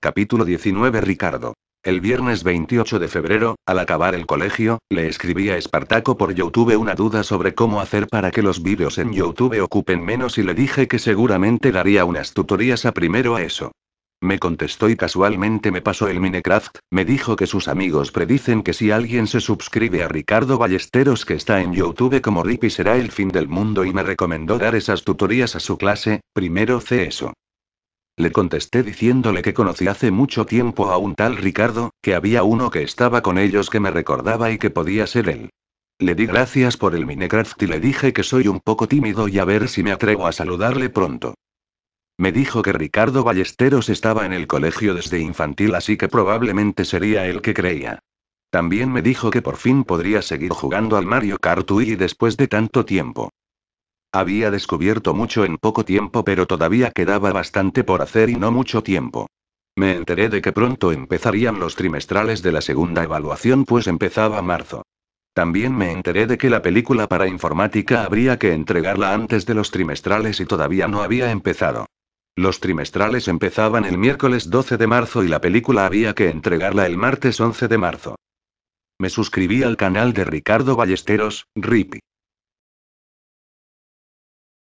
Capítulo 19 Ricardo. El viernes 28 de febrero, al acabar el colegio, le escribí a Espartaco por YouTube una duda sobre cómo hacer para que los vídeos en YouTube ocupen menos y le dije que seguramente daría unas tutorías a primero a eso. Me contestó y casualmente me pasó el Minecraft, me dijo que sus amigos predicen que si alguien se suscribe a Ricardo Ballesteros que está en YouTube como Rippy será el fin del mundo y me recomendó dar esas tutorías a su clase, primero sé eso. Le contesté diciéndole que conocí hace mucho tiempo a un tal Ricardo, que había uno que estaba con ellos que me recordaba y que podía ser él. Le di gracias por el Minecraft y le dije que soy un poco tímido y a ver si me atrevo a saludarle pronto. Me dijo que Ricardo Ballesteros estaba en el colegio desde infantil así que probablemente sería el que creía. También me dijo que por fin podría seguir jugando al Mario Kart Wii después de tanto tiempo. Había descubierto mucho en poco tiempo, pero todavía quedaba bastante por hacer y no mucho tiempo. Me enteré de que pronto empezarían los trimestrales de la segunda evaluación, pues empezaba marzo. También me enteré de que la película para informática habría que entregarla antes de los trimestrales y todavía no había empezado. Los trimestrales empezaban el miércoles 12 de marzo y la película había que entregarla el martes 11 de marzo. Me suscribí al canal de Ricardo Ballesteros, Ripi.